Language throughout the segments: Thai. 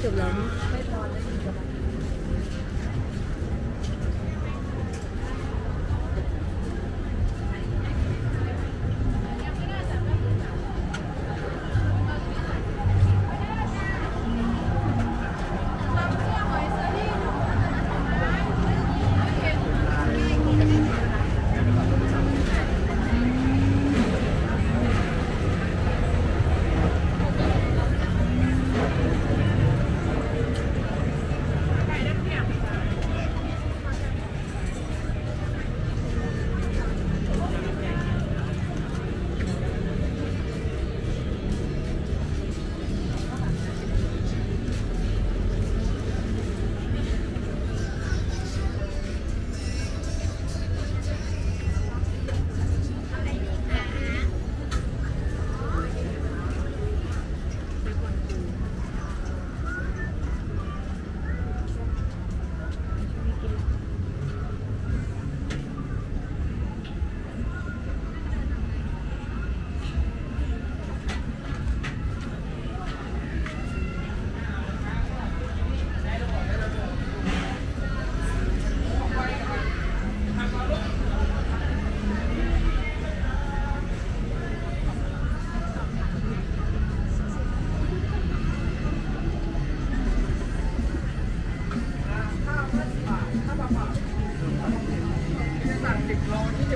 เจบแล้ว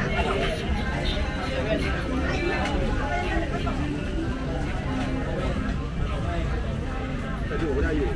องกันจะอยู่ก็ได้อยู่